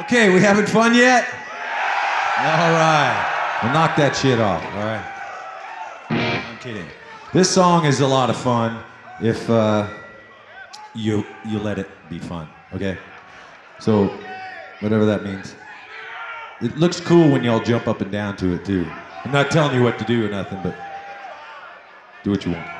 Okay, we having fun yet? All right. We'll knock that shit off, all right? I'm kidding. This song is a lot of fun if uh, you, you let it be fun, okay? So, whatever that means. It looks cool when y'all jump up and down to it, too. I'm not telling you what to do or nothing, but do what you want.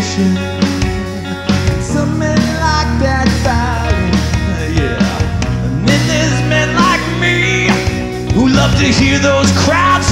tradition. Some men like that violin, yeah. And then there's men like me who love to hear those crowds.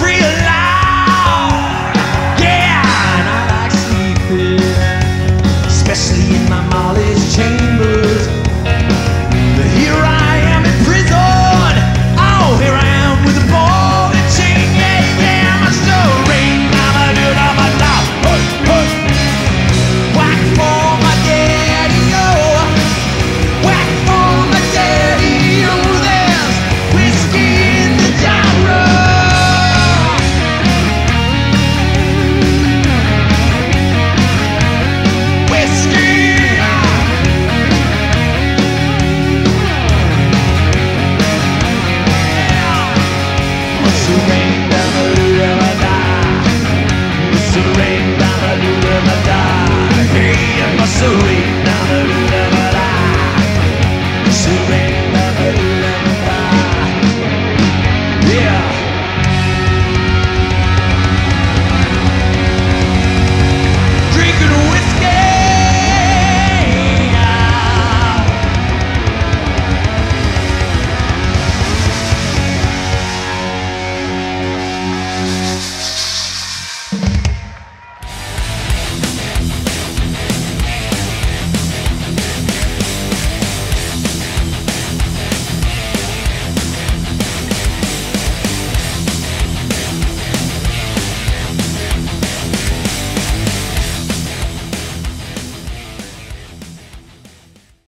misery, now